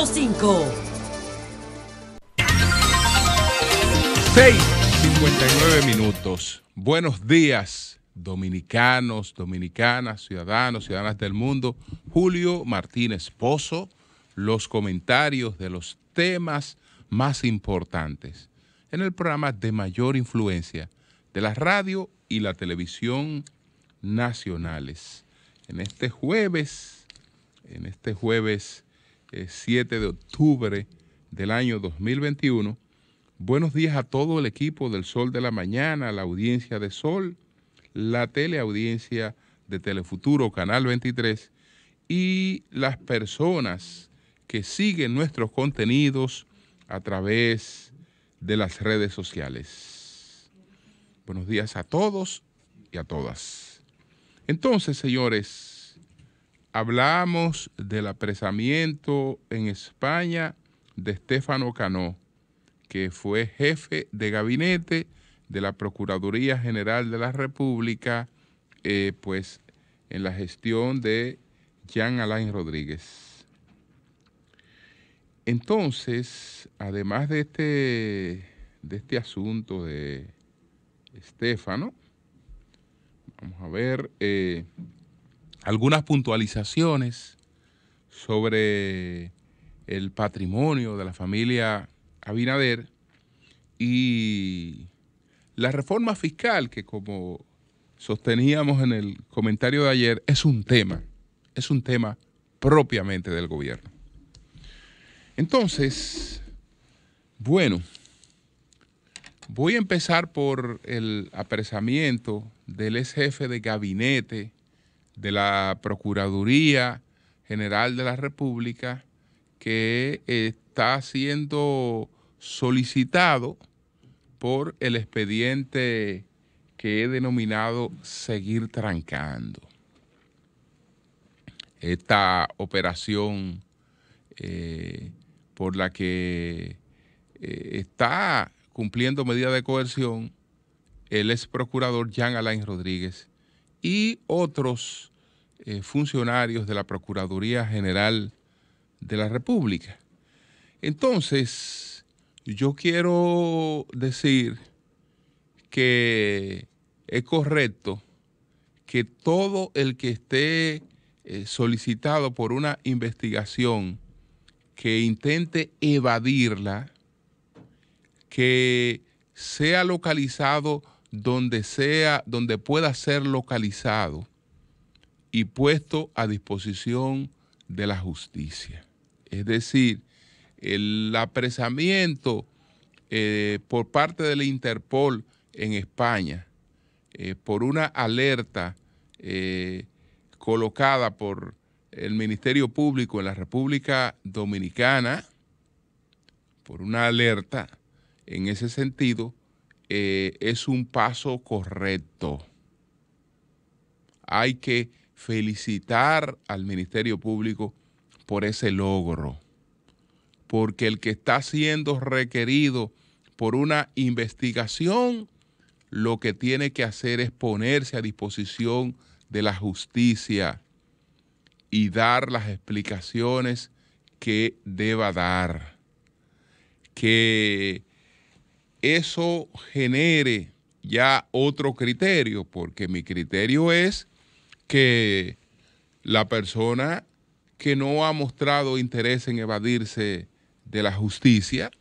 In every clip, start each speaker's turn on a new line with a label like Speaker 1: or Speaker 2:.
Speaker 1: 100.5.
Speaker 2: 6:59 minutos. Buenos días, dominicanos, dominicanas, ciudadanos, ciudadanas del mundo. Julio Martínez Pozo, los comentarios de los temas más importantes en el programa de mayor influencia de la radio y la televisión nacionales. En este jueves, en este jueves 7 de octubre del año 2021, buenos días a todo el equipo del Sol de la Mañana, la audiencia de Sol, la teleaudiencia de Telefuturo, Canal 23, y las personas que siguen nuestros contenidos a través de las redes sociales. Buenos días a todos y a todas. Entonces, señores, hablamos del apresamiento en España de Estefano Cano, que fue jefe de gabinete de la Procuraduría General de la República, eh, pues en la gestión de Jean Alain Rodríguez. Entonces, además de este, de este asunto de Estefano, vamos a ver eh, algunas puntualizaciones sobre el patrimonio de la familia Abinader y la reforma fiscal que como sosteníamos en el comentario de ayer es un tema, es un tema propiamente del gobierno. Entonces, bueno, voy a empezar por el apresamiento del ex jefe de gabinete de la Procuraduría General de la República que está siendo solicitado por el expediente que he denominado Seguir Trancando. Esta operación eh, por la que eh, está cumpliendo medida de coerción el ex procurador Jean Alain Rodríguez y otros eh, funcionarios de la Procuraduría General de la República. Entonces, yo quiero decir que es correcto que todo el que esté eh, solicitado por una investigación que intente evadirla, que sea localizado donde sea, donde pueda ser localizado y puesto a disposición de la justicia. Es decir, el apresamiento eh, por parte de la Interpol en España eh, por una alerta eh, colocada por el Ministerio Público en la República Dominicana por una alerta en ese sentido es un paso correcto. Hay que felicitar al Ministerio Público por ese logro, porque el que está siendo requerido por una investigación, lo que tiene que hacer es ponerse a disposición de la justicia y dar las explicaciones que deba dar. Que eso genere ya otro criterio, porque mi criterio es que la persona que no ha mostrado interés en evadirse de la justicia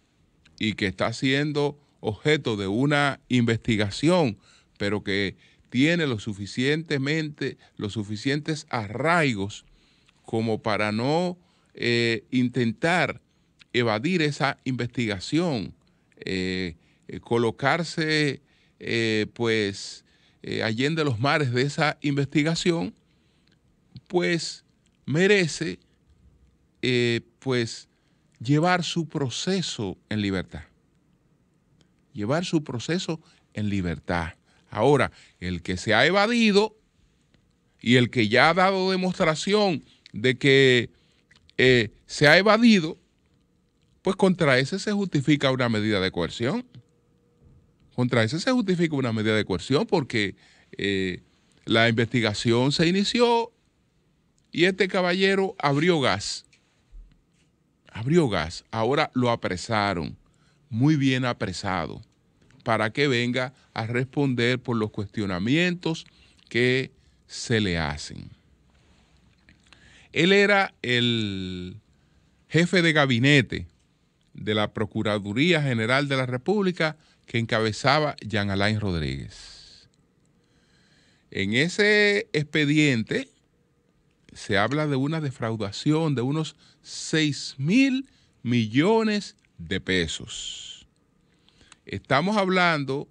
Speaker 2: y que está siendo objeto de una investigación, pero que tiene lo suficientemente, los suficientes arraigos como para no eh, intentar evadir esa investigación, eh, eh, colocarse pues allende los mares de esa investigación, pues merece pues llevar su proceso en libertad. Llevar su proceso en libertad. Ahora, el que se ha evadido y el que ya ha dado demostración de que eh, se ha evadido, pues contra ese se justifica una medida de coerción. Contra ese se justifica una medida de coerción porque eh, la investigación se inició y este caballero abrió gas. abrió gas, ahora lo apresaron, muy bien apresado, para que venga a responder por los cuestionamientos que se le hacen. Él era el jefe de gabinete de la Procuraduría General de la República que encabezaba Jean Alain Rodríguez. En ese expediente se habla de una defraudación de unos 6 mil millones de pesos. Estamos hablando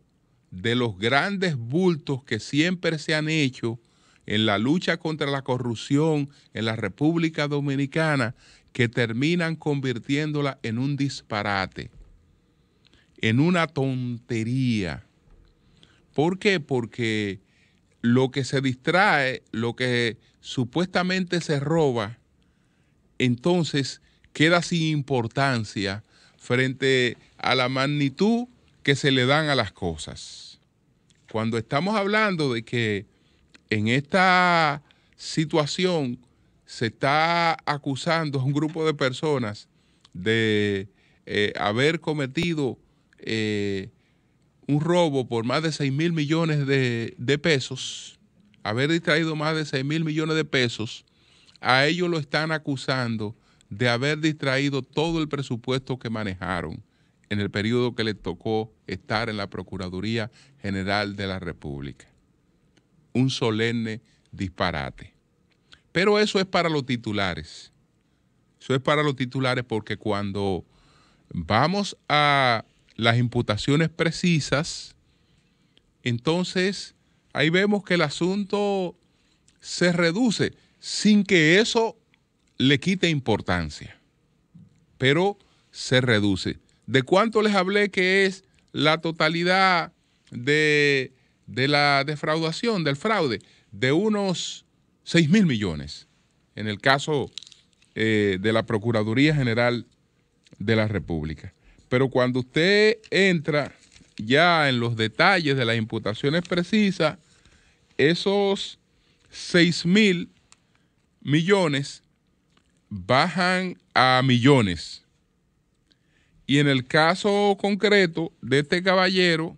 Speaker 2: de los grandes bultos que siempre se han hecho en la lucha contra la corrupción en la República Dominicana que terminan convirtiéndola en un disparate en una tontería. ¿Por qué? Porque lo que se distrae, lo que supuestamente se roba, entonces queda sin importancia frente a la magnitud que se le dan a las cosas. Cuando estamos hablando de que en esta situación se está acusando a un grupo de personas de eh, haber cometido eh, un robo por más de 6 mil millones de, pesos, haber distraído más de 6 mil millones de pesos, a ellos lo están acusando de haber distraído todo el presupuesto que manejaron en el periodo que les tocó estar en la Procuraduría General de la República. Un solemne disparate. Pero eso es para los titulares. Eso es para los titulares porque cuando vamos a las imputaciones precisas, entonces ahí vemos que el asunto se reduce sin que eso le quite importancia, pero se reduce. ¿De cuánto les hablé que es la totalidad de, la defraudación, del fraude? De unos 6 mil millones, en el caso eh, de la Procuraduría General de la República. Pero cuando usted entra ya en los detalles de las imputaciones precisas, esos 6 mil millones bajan a millones. Y en el caso concreto de este caballero,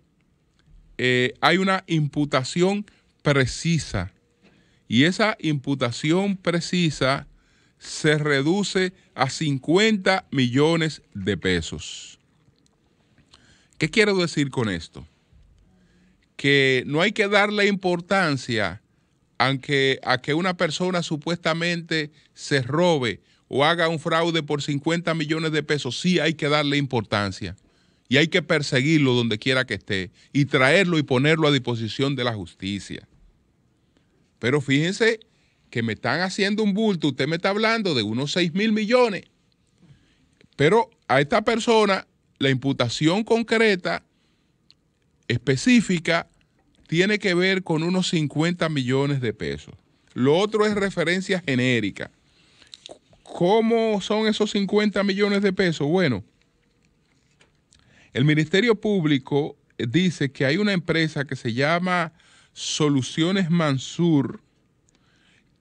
Speaker 2: eh, hay una imputación precisa. Y esa imputación precisa se reduce a 50 millones de pesos. ¿Qué quiero decir con esto? Que no hay que darle importancia aunque, a que una persona supuestamente se robe o haga un fraude por 50 millones de pesos. Sí hay que darle importancia y hay que perseguirlo donde quiera que esté y traerlo y ponerlo a disposición de la justicia. Pero fíjense que me están haciendo un bulto, usted me está hablando de unos 6 mil millones, pero a esta persona la imputación concreta, específica, tiene que ver con unos 50 millones de pesos. Lo otro es referencia genérica. ¿Cómo son esos 50 millones de pesos? Bueno, el Ministerio Público dice que hay una empresa que se llama Soluciones Mansur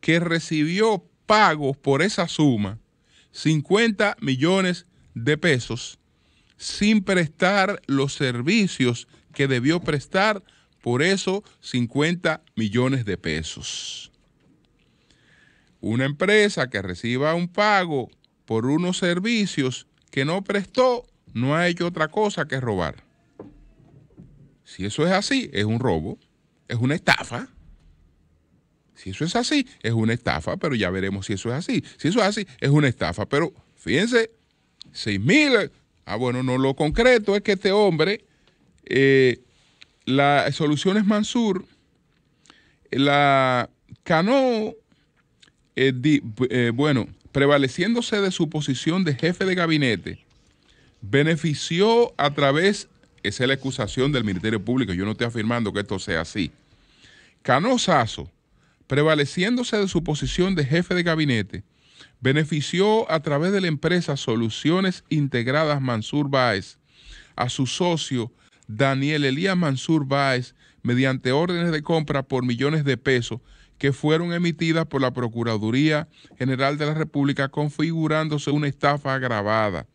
Speaker 2: que recibió pagos por esa suma, 50 millones de pesos, sin prestar los servicios que debió prestar, por eso 50 millones de pesos. Una empresa que reciba un pago por unos servicios que no prestó, no ha hecho otra cosa que robar. Si eso es así, es un robo, es una estafa. Si eso es así, es una estafa, pero ya veremos si eso es así. Si eso es así, es una estafa. Pero fíjense, 6 mil, Ah, bueno, no, lo concreto es que este hombre, eh, la Soluciones Mansur, la Cano, eh, eh, bueno, prevaleciéndose de su posición de jefe de gabinete, benefició a través, esa es la acusación del Ministerio Público, yo no estoy afirmando que esto sea así. Cano Sazo, prevaleciéndose de su posición de jefe de gabinete, benefició a través de la empresa Soluciones Integradas Mansur Báez a su socio Daniel Elías Mansur Báez mediante órdenes de compra por millones de pesos que fueron emitidas por la Procuraduría General de la República configurándose una estafa agravada.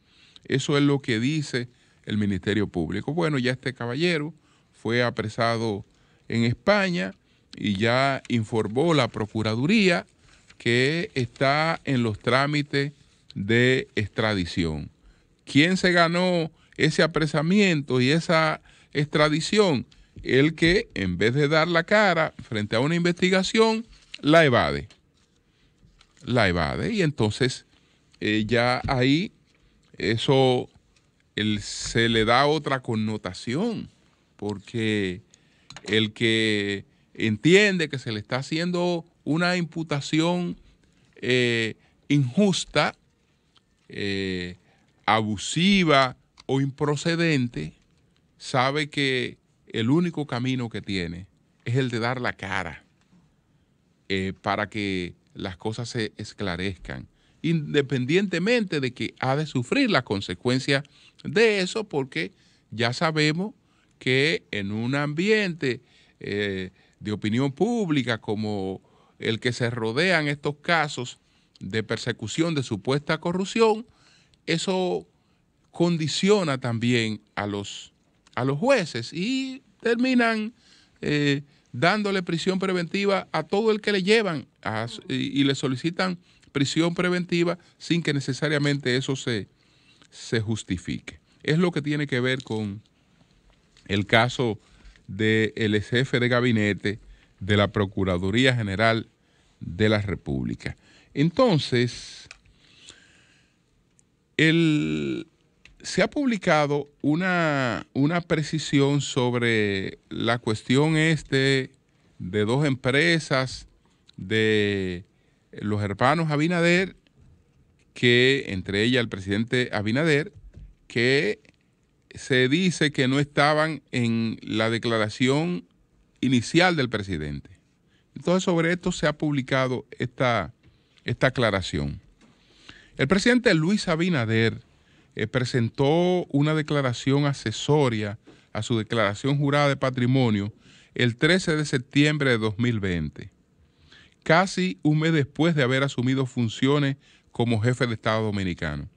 Speaker 2: Eso es lo que dice el Ministerio Público. Bueno, ya este caballero fue apresado en España y ya informó la Procuraduría que está en los trámites de extradición. ¿Quién se ganó ese apresamiento y esa extradición? El que en vez de dar la cara frente a una investigación, la evade. La evade y entonces eh, ya ahí eso se le da otra connotación porque el que entiende que se le está haciendo una imputación eh, injusta, eh, abusiva o improcedente, sabe que el único camino que tiene es el de dar la cara eh, para que las cosas se esclarezcan, independientemente de que ha de sufrir la consecuencia de eso, porque ya sabemos que en un ambiente de opinión pública como el que se rodean estos casos de persecución de supuesta corrupción, eso condiciona también a los, a los jueces y terminan eh, dándole prisión preventiva a todo el que le llevan y, le solicitan prisión preventiva sin que necesariamente eso se, se justifique. Es lo que tiene que ver con el caso del jefe de gabinete de la Procuraduría General de la República. Entonces, se ha publicado una, una, precisión sobre la cuestión este de dos empresas de los hermanos Abinader, que entre ellas el presidente Abinader, que se dice que no estaban en la declaración inicial del presidente. Entonces sobre esto se ha publicado esta, esta aclaración. El presidente Luis Abinader eh, presentó una declaración accesoria a su declaración jurada de patrimonio el 13 de septiembre de 2020, casi un mes después de haber asumido funciones como jefe de Estado dominicano.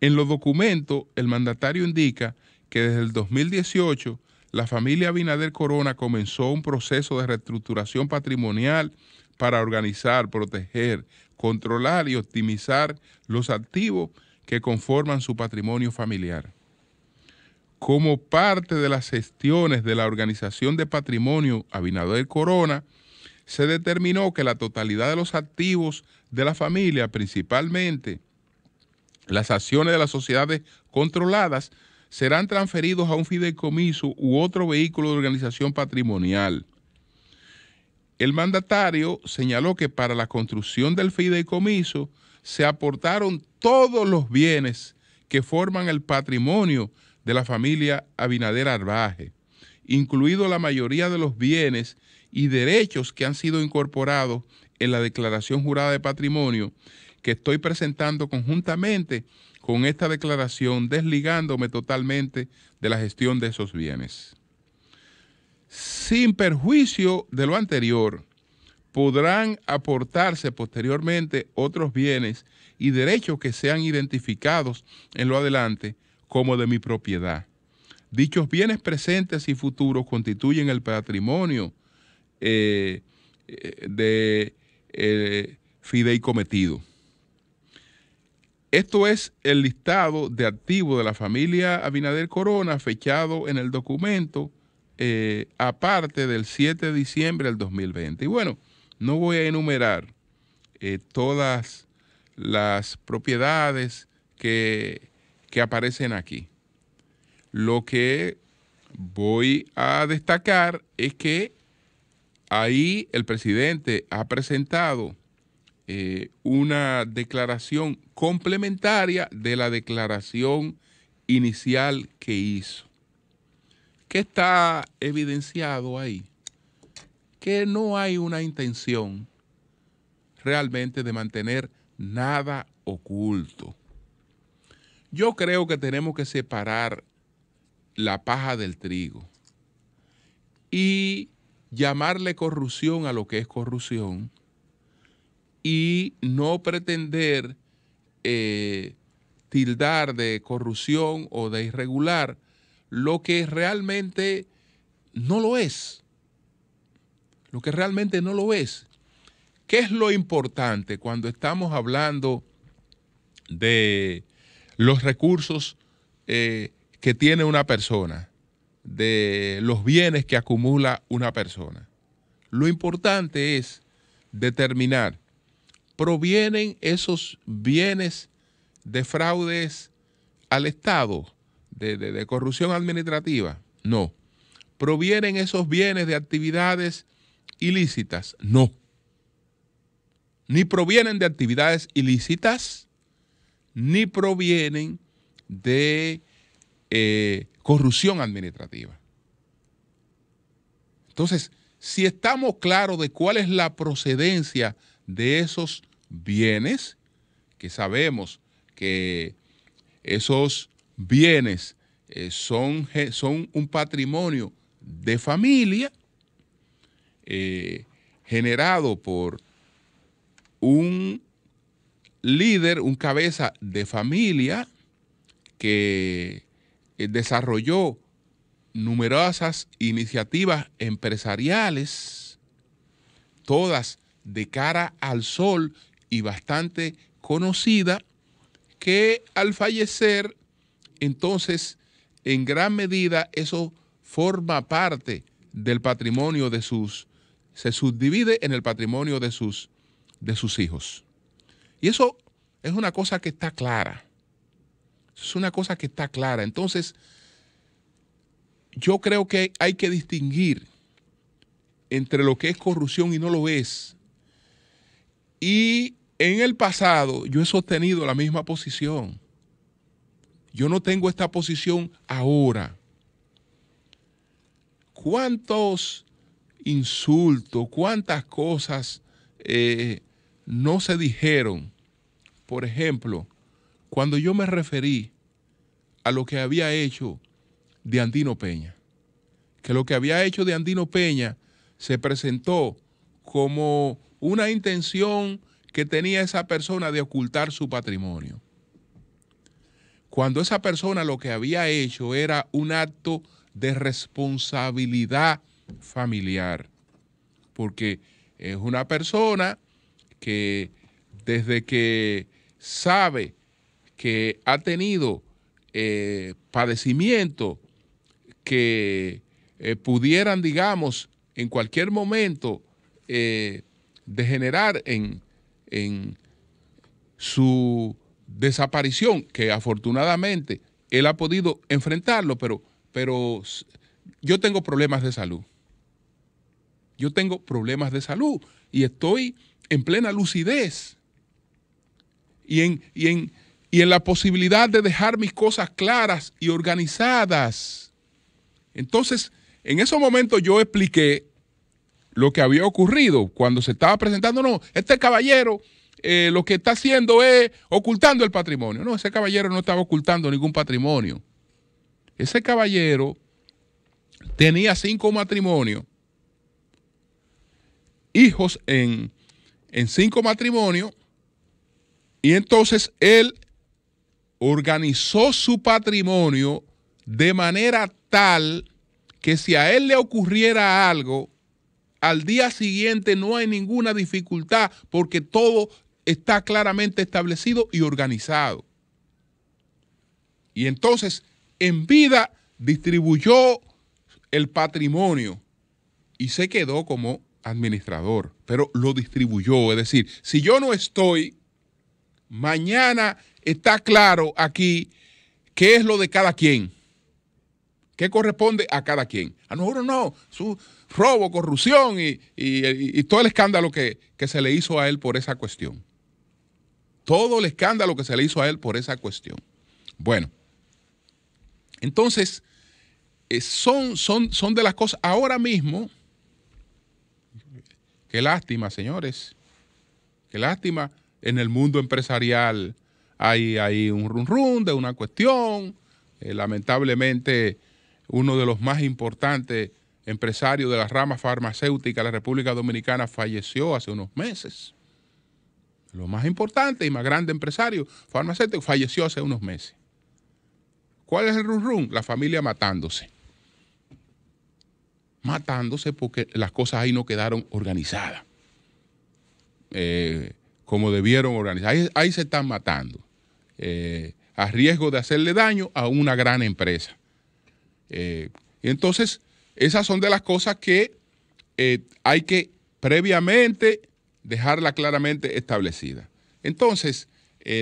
Speaker 2: En los documentos, el mandatario indica que desde el 2018 la familia Abinader Corona comenzó un proceso de reestructuración patrimonial para organizar, proteger, controlar y optimizar los activos que conforman su patrimonio familiar. Como parte de las gestiones de la Organización de Patrimonio Abinader Corona, se determinó que la totalidad de los activos de la familia, principalmente las acciones de las sociedades controladas serán transferidos a un fideicomiso u otro vehículo de organización patrimonial. El mandatario señaló que para la construcción del fideicomiso se aportaron todos los bienes que forman el patrimonio de la familia Abinader Arbaje, incluido la mayoría de los bienes y derechos que han sido incorporados en la Declaración Jurada de Patrimonio que estoy presentando conjuntamente con esta declaración, desligándome totalmente de la gestión de esos bienes. Sin perjuicio de lo anterior, podrán aportarse posteriormente otros bienes y derechos que sean identificados en lo adelante como de mi propiedad. Dichos bienes presentes y futuros constituyen el patrimonio eh, eh, de eh, fideicometido. Esto es el listado de activos de la familia Abinader Corona fechado en el documento eh, aparte del 7 de diciembre del 2020. Y bueno, no voy a enumerar eh, todas las propiedades que, que aparecen aquí. Lo que voy a destacar es que ahí el presidente ha presentado eh, una declaración complementaria de la declaración inicial que hizo. ¿Qué está evidenciado ahí? Que no hay una intención realmente de mantener nada oculto. Yo creo que tenemos que separar la paja del trigo. Y llamarle corrupción a lo que es corrupción y no pretender eh, tildar de corrupción o de irregular lo que realmente no lo es. Lo que realmente no lo es. ¿Qué es lo importante cuando estamos hablando de los recursos eh, que tiene una persona, de los bienes que acumula una persona? Lo importante es determinar, ¿provienen esos bienes de fraudes al Estado, de, corrupción administrativa? No. ¿Provienen esos bienes de actividades ilícitas? No. Ni provienen de actividades ilícitas, ni provienen de eh, corrupción administrativa. Entonces, si estamos claros de cuál es la procedencia de esos bienes, que sabemos que esos bienes eh, son, son, un patrimonio de familia eh, generado por un líder, un cabeza de familia que desarrolló numerosas iniciativas empresariales, todas de cara al sol y bastante conocida, que al fallecer, entonces, en gran medida, eso forma parte del patrimonio de sus, se subdivide en el patrimonio de sus, de sus hijos. Y eso es una cosa que está clara. Es una cosa que está clara. Entonces, yo creo que hay que distinguir entre lo que es corrupción y no lo es. Y en el pasado yo he sostenido la misma posición. Yo no tengo esta posición ahora. ¿Cuántos insultos, cuántas cosas eh, no se dijeron? Por ejemplo, cuando yo me referí a lo que había hecho de Andino Peña, que lo que había hecho de Andino Peña se presentó como una intención que tenía esa persona de ocultar su patrimonio. Cuando esa persona lo que había hecho era un acto de responsabilidad familiar, porque es una persona que desde que sabe que ha tenido eh, padecimiento que eh, pudieran, digamos, en cualquier momento eh, degenerar en, en su desaparición, que afortunadamente él ha podido enfrentarlo, pero, pero yo tengo problemas de salud. Yo tengo problemas de salud y estoy en plena lucidez y en, y en, y en la posibilidad de dejar mis cosas claras y organizadas. Entonces, en esos momentos yo expliqué lo que había ocurrido cuando se estaba presentando, no, este caballero eh, lo que está haciendo es ocultando el patrimonio. No, ese caballero no estaba ocultando ningún patrimonio. Ese caballero tenía cinco matrimonios, hijos en, en cinco matrimonios, y entonces él organizó su patrimonio de manera tal que si a él le ocurriera algo, al día siguiente no hay ninguna dificultad porque todo está claramente establecido y organizado. Y entonces, en vida, distribuyó el patrimonio y se quedó como administrador, pero lo distribuyó. Es decir, si yo no estoy, mañana está claro aquí qué es lo de cada quien, qué corresponde a cada quien. A nosotros no, su robo, corrupción y, todo el escándalo que, que se le hizo a él por esa cuestión. Todo el escándalo que se le hizo a él por esa cuestión. Bueno, entonces, eh, son, son, son de las cosas, ahora mismo, qué lástima, señores, qué lástima, en el mundo empresarial hay, hay un run run de una cuestión, eh, lamentablemente uno de los más importantes empresario de la rama farmacéutica de la República Dominicana, falleció hace unos meses. Lo más importante y más grande empresario farmacéutico falleció hace unos meses. ¿Cuál es el run run? La familia matándose. Matándose porque las cosas ahí no quedaron organizadas. Eh, como debieron organizar. Ahí, se están matando. Eh, a riesgo de hacerle daño a una gran empresa. Eh, y entonces, esas son de las cosas que hay que previamente dejarla claramente establecida. Entonces,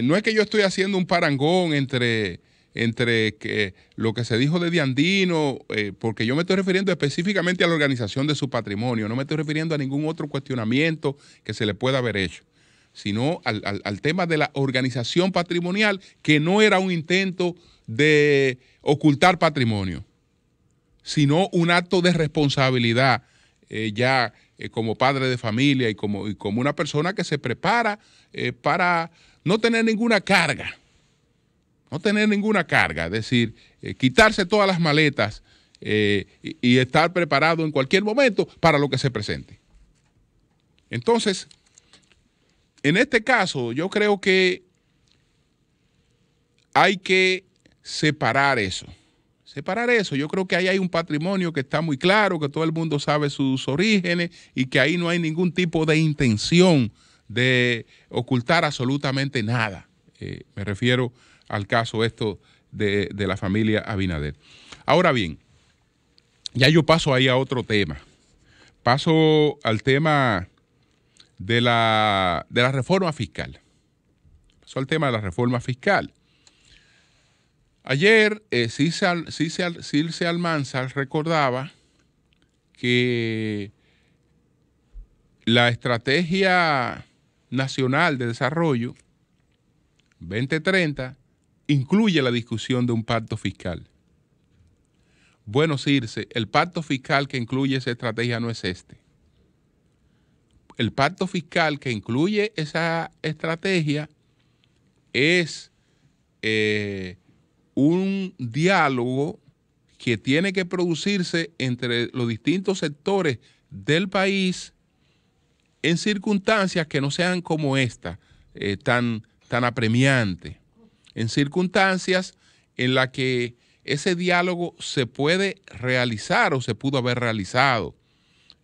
Speaker 2: no es que yo estoy haciendo un parangón entre entre lo que se dijo de Diandino, eh, porque yo me estoy refiriendo específicamente a la organización de su patrimonio, no me estoy refiriendo a ningún otro cuestionamiento que se le pueda haber hecho, sino al, tema de la organización patrimonial, que no era un intento de ocultar patrimonio, sino un acto de responsabilidad eh, ya eh, como padre de familia y como, como, una persona que se prepara para no tener ninguna carga no tener ninguna carga, es decir, eh, quitarse todas las maletas eh, y, estar preparado en cualquier momento para lo que se presente. Entonces, en este caso, yo creo que hay que separar eso. Separar eso. Yo creo que ahí hay un patrimonio que está muy claro, que todo el mundo sabe sus orígenes y que ahí no hay ningún tipo de intención de ocultar absolutamente nada. Eh, me refiero al caso esto de, la familia Abinader. Ahora bien, ya yo paso ahí a otro tema. Paso al tema de la, de la reforma fiscal. Paso al tema de la reforma fiscal. Ayer eh, Circe, Almanza recordaba que la estrategia nacional de desarrollo 2030 incluye la discusión de un pacto fiscal. Bueno, Circe, el pacto fiscal que incluye esa estrategia no es este. El pacto fiscal que incluye esa estrategia es eh, un diálogo que tiene que producirse entre los distintos sectores del país en circunstancias que no sean como esta, eh, tan, tan apremiante en circunstancias en las que ese diálogo se puede realizar o se pudo haber realizado.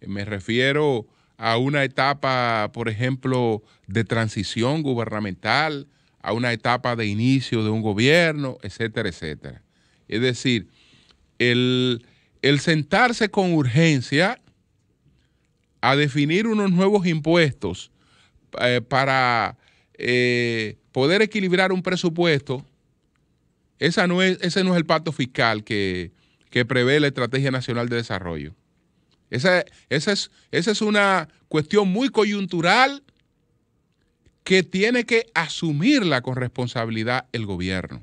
Speaker 2: Me refiero a una etapa, por ejemplo, de transición gubernamental, a una etapa de inicio de un gobierno, etcétera, etcétera. Es decir, el, sentarse con urgencia a definir unos nuevos impuestos eh, para eh, poder equilibrar un presupuesto, esa no es, ese no es el pacto fiscal que, prevé la Estrategia Nacional de Desarrollo. Esa, esa, es, esa es una cuestión muy coyuntural que tiene que asumirla con responsabilidad el gobierno.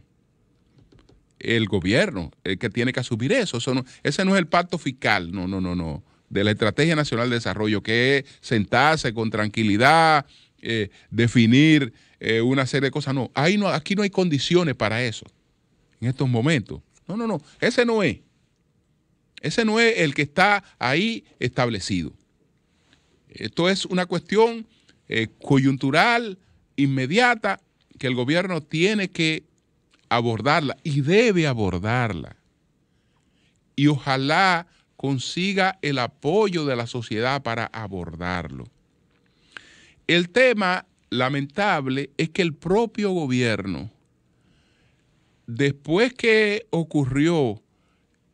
Speaker 2: El gobierno, el que tiene que asumir eso. ese no es el pacto fiscal, no, no, no, no, de la Estrategia Nacional de Desarrollo, que es sentarse con tranquilidad, eh, definir eh, una serie de cosas. No, ahí no, aquí no hay condiciones para eso en estos momentos. No, no, no, ese no es. Ese no es el que está ahí establecido. Esto es una cuestión eh, coyuntural, inmediata, que el gobierno tiene que abordarla y debe abordarla. Y ojalá consiga el apoyo de la sociedad para abordarlo. El tema lamentable es que el propio gobierno, después que ocurrió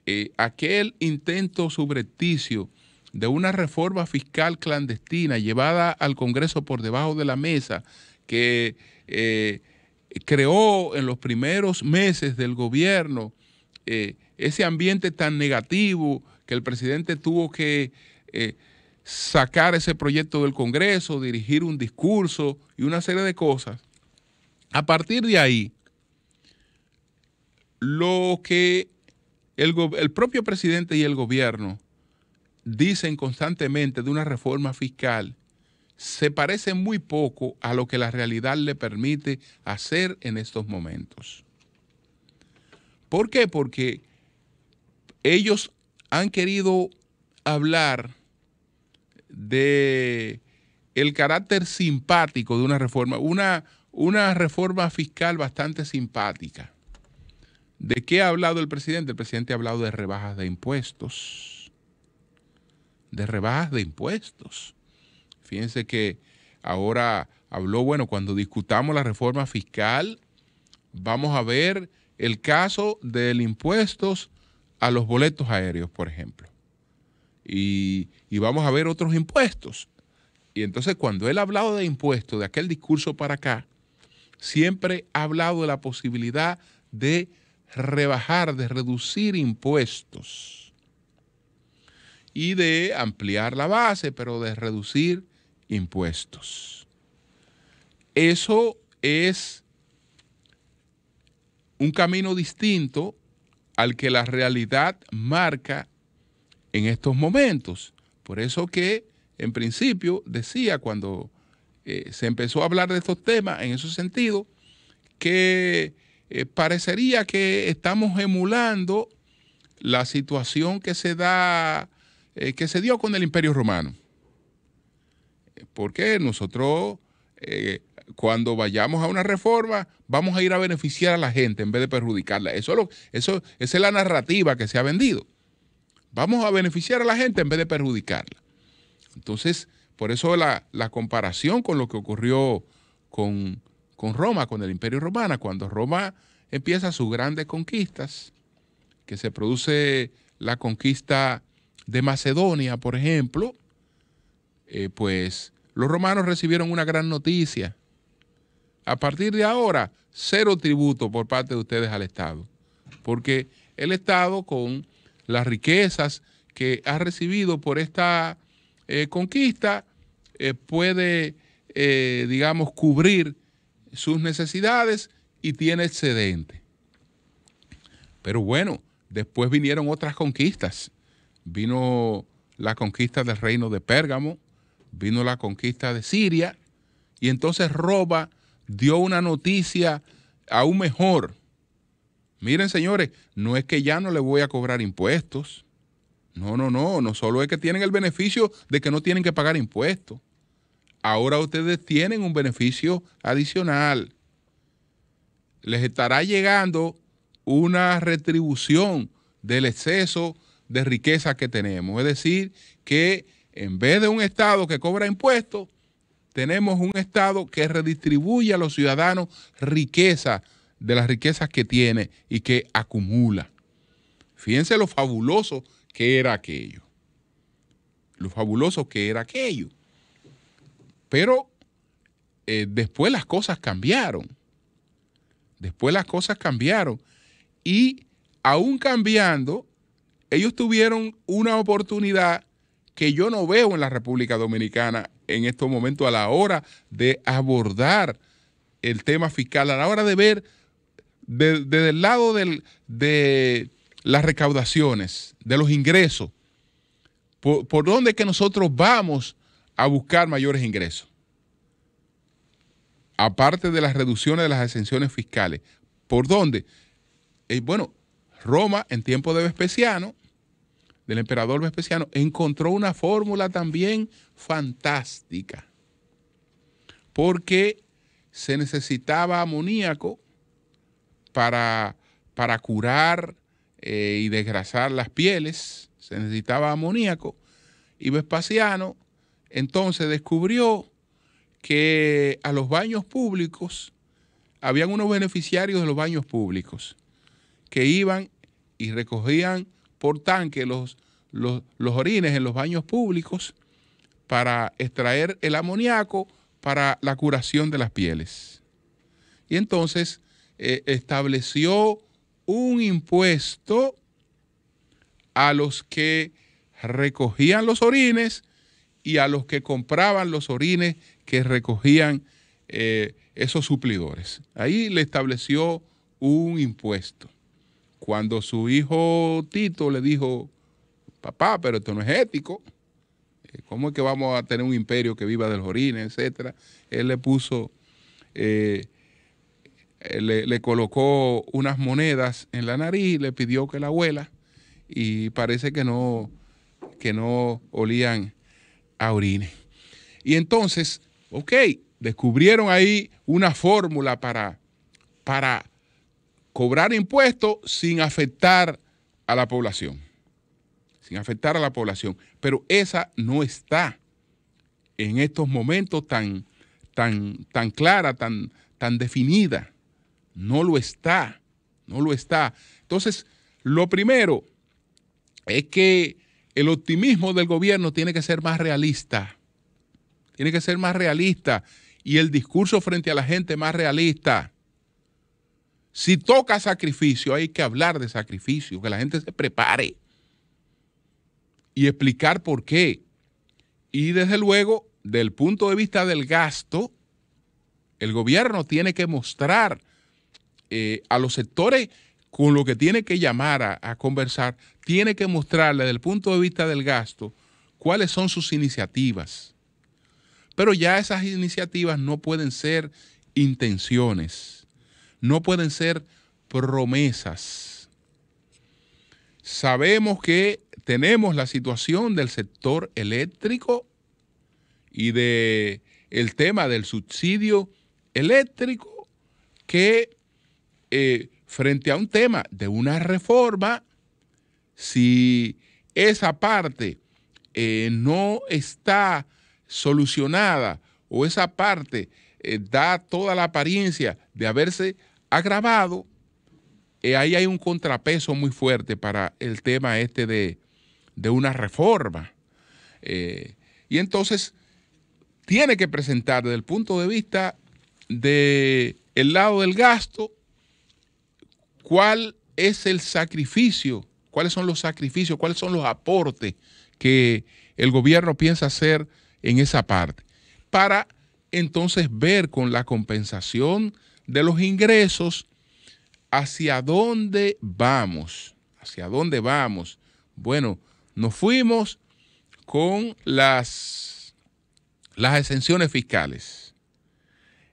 Speaker 2: eh, aquel intento subrepticio de una reforma fiscal clandestina llevada al Congreso por debajo de la mesa, que eh, creó en los primeros meses del gobierno eh, ese ambiente tan negativo que el presidente tuvo que sacar ese proyecto del Congreso, dirigir un discurso y una serie de cosas. A partir de ahí, lo que el, el, propio presidente y el gobierno dicen constantemente de una reforma fiscal se parece muy poco a lo que la realidad le permite hacer en estos momentos. ¿Por qué? Porque ellos han querido hablar de el carácter simpático de una reforma, una, una reforma fiscal bastante simpática. ¿De qué ha hablado el presidente? El presidente ha hablado de rebajas de impuestos. De rebajas de impuestos. Fíjense que ahora habló, bueno, cuando discutamos la reforma fiscal, vamos a ver el caso del impuestos a los boletos aéreos, por ejemplo. Y, y, vamos a ver otros impuestos. Y entonces cuando él ha hablado de impuestos, de aquel discurso para acá, siempre ha hablado de la posibilidad de rebajar, de reducir impuestos y de ampliar la base, pero de reducir impuestos. Eso es un camino distinto al que la realidad marca en estos momentos. Por eso que en principio decía cuando eh, se empezó a hablar de estos temas en ese sentido, que eh, parecería que estamos emulando la situación que se da, eh, que se dio con el Imperio Romano. Porque nosotros, cuando vayamos a una reforma, vamos a ir a beneficiar a la gente en vez de perjudicarla. Eso, eso esa es la narrativa que se ha vendido. Vamos a beneficiar a la gente en vez de perjudicarla. Entonces, por eso la, comparación con lo que ocurrió con, Roma, con el Imperio Romano, cuando Roma empieza sus grandes conquistas, que se produce la conquista de Macedonia, por ejemplo, eh, pues los romanos recibieron una gran noticia. A partir de ahora, cero tributo por parte de ustedes al Estado, porque el Estado con las riquezas que ha recibido por esta eh, conquista, eh, puede, digamos, cubrir sus necesidades y tiene excedente. Pero bueno, después vinieron otras conquistas. Vino la conquista del reino de Pérgamo, vino la conquista de Siria, y entonces Roma dio una noticia aún mejor. Miren, señores, no es que ya no le voy a cobrar impuestos, no, no, no, no solo es que tienen el beneficio de que no tienen que pagar impuestos. Ahora ustedes tienen un beneficio adicional. Les estará llegando una retribución del exceso de riqueza que tenemos. Es decir, que en vez de un Estado que cobra impuestos, tenemos un Estado que redistribuye a los ciudadanos riqueza de las riquezas que tiene y que acumula. Fíjense lo fabuloso qué era aquello. Lo fabuloso que era aquello. Pero eh, después las cosas cambiaron. Después las cosas cambiaron. Y aún cambiando, ellos tuvieron una oportunidad que yo no veo en la República Dominicana en estos momentos a la hora de abordar el tema fiscal, a la hora de ver desde el lado de las recaudaciones, de los ingresos, por, dónde es que nosotros vamos a buscar mayores ingresos. Aparte de las reducciones de las exenciones fiscales, ¿por dónde? Eh, bueno, Roma en tiempo de Vespasiano, del emperador Vespasiano, encontró una fórmula también fantástica, porque se necesitaba amoníaco para, para curar eh, y desgrasar las pieles, se necesitaba amoníaco, y Vespasiano entonces descubrió que a los baños públicos, habían unos beneficiarios de los baños públicos que iban y recogían por tanque los, los, orines en los baños públicos para extraer el amoníaco para la curación de las pieles. Y entonces eh, estableció un impuesto a los que recogían los orines y a los que compraban los orines que recogían eh, esos suplidores. Ahí le estableció un impuesto. Cuando su hijo Tito le dijo, papá, pero esto no es ético, eh, ¿cómo es que vamos a tener un imperio que viva de los orines, etcétera? Él le puso eh, eh, le, colocó unas monedas en la nariz, le pidió que la abuela y parece que no, que no olían a orine. Y entonces, ok, descubrieron ahí una fórmula para, para cobrar impuestos sin afectar a la población. Sin afectar a la población. Pero esa no está en estos momentos tan, tan, tan clara, tan, tan definida. No lo está. No lo está. Entonces, lo primero es que el optimismo del gobierno tiene que ser más realista. Tiene que ser más realista. Y el discurso frente a la gente más realista. Si toca sacrificio, hay que hablar de sacrificio, que la gente se prepare y explicar por qué. Y desde luego, del punto de vista del gasto, el gobierno tiene que mostrar eh, a los sectores con lo que tiene que llamar a, a, conversar, tiene que mostrarle desde el punto de vista del gasto cuáles son sus iniciativas. Pero ya esas iniciativas no pueden ser intenciones, no pueden ser promesas. Sabemos que tenemos la situación del sector eléctrico y de el tema del subsidio eléctrico que eh, frente a un tema de una reforma, si esa parte eh, no está solucionada o esa parte eh, da toda la apariencia de haberse agravado, eh, ahí hay un contrapeso muy fuerte para el tema este de, de una reforma. Eh, y entonces tiene que presentar desde el punto de vista del el lado del gasto cuál es el sacrificio, cuáles son los sacrificios, cuáles son los aportes que el gobierno piensa hacer en esa parte, para entonces ver con la compensación de los ingresos hacia dónde vamos, hacia dónde vamos. Bueno, nos fuimos con las, las exenciones fiscales.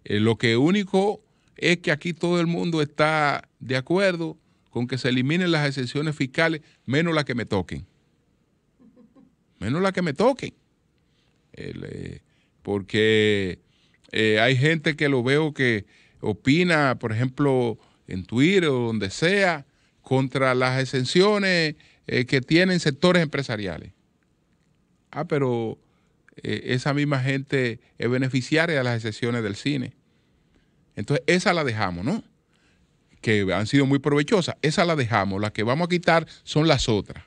Speaker 2: Eh, lo que único es que aquí todo el mundo está de acuerdo con que se eliminen las exenciones fiscales, menos las que me toquen. Menos las que me toquen. Eh, porque eh, hay gente que lo veo que opina, por ejemplo, en Twitter o donde sea, contra las exenciones eh, que tienen sectores empresariales. Ah, pero esa misma gente es beneficiaria de las exenciones del cine. Entonces, esa la dejamos, ¿no? Que han sido muy provechosas. Esa la dejamos. Las que vamos a quitar son las otras.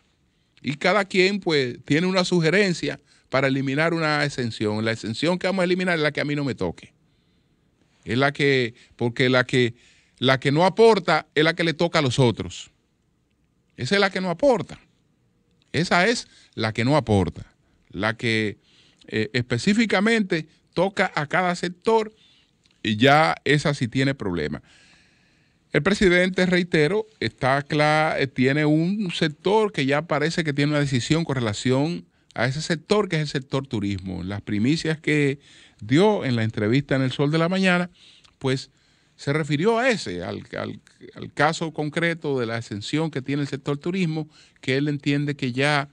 Speaker 2: Y cada quien, pues, tiene una sugerencia para eliminar una exención. La exención que vamos a eliminar es la que a mí no me toque. Es la que, porque la que, la que no aporta es la que le toca a los otros. Esa es la que no aporta. Esa es la que no aporta. La que eh, específicamente toca a cada sector y ya esa sí tiene problema. El presidente, reitero, está claro, tiene un sector que ya parece que tiene una decisión con relación a ese sector, que es el sector turismo. Las primicias que dio en la entrevista en El Sol de la Mañana, pues se refirió a ese, al, caso concreto de la exención que tiene el sector turismo, que él entiende que ya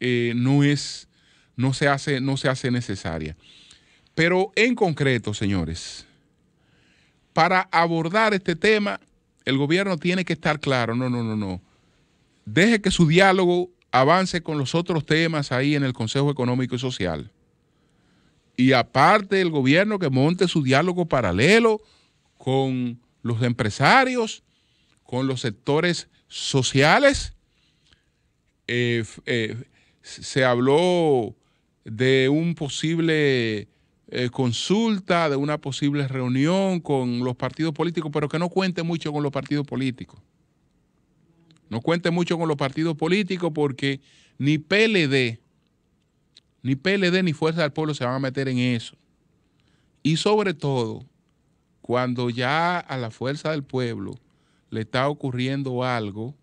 Speaker 2: eh, no es, no se hace, no se hace necesaria. Pero en concreto, señores, para abordar este tema, el gobierno tiene que estar claro, no, no, no, no. Deje que su diálogo avance con los otros temas ahí en el Consejo Económico y Social. Y aparte el gobierno que monte su diálogo paralelo con los empresarios, con los sectores sociales. Eh, eh, se habló de un posible eh, consulta, de una posible reunión con los partidos políticos, pero que no cuente mucho con los partidos políticos. No cuente mucho con los partidos políticos porque ni PLD, ni PLD ni Fuerza del Pueblo se van a meter en eso. Y sobre todo, cuando ya a la Fuerza del Pueblo le está ocurriendo algo,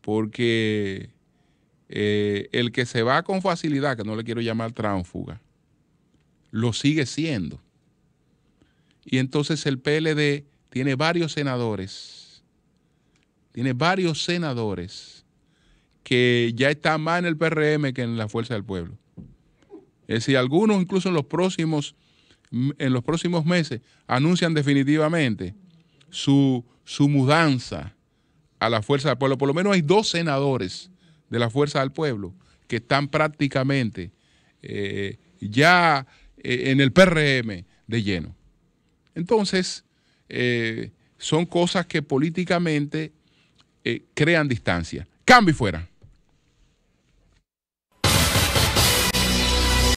Speaker 2: porque eh, el que se va con facilidad, que no le quiero llamar tránfuga, lo sigue siendo. Y entonces el PLD tiene varios senadores, tiene varios senadores que ya está más en el PRM que en la Fuerza del Pueblo. Es decir, algunos incluso en los próximos, en los próximos meses anuncian definitivamente su, su mudanza a la Fuerza del Pueblo. Por lo menos hay dos senadores de la Fuerza del Pueblo que están prácticamente eh, ya eh, en el PRM de lleno. Entonces, eh, son cosas que políticamente crean distancia. Cambio fuera.